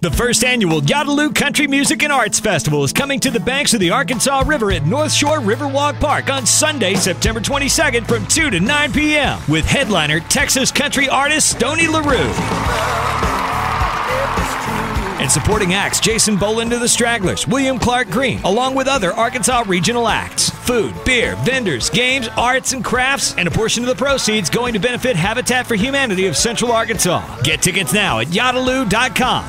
The first annual Yadaloo Country Music and Arts Festival is coming to the banks of the Arkansas River at North Shore Riverwalk Park on Sunday, September 22nd from 2 to 9 p.m. with headliner Texas country artist Stoney LaRue. And supporting acts Jason Boland of the Stragglers, William Clark Green, along with other Arkansas regional acts. Food, beer, vendors, games, arts, and crafts, and a portion of the proceeds going to benefit Habitat for Humanity of Central Arkansas. Get tickets now at yadaloo.com.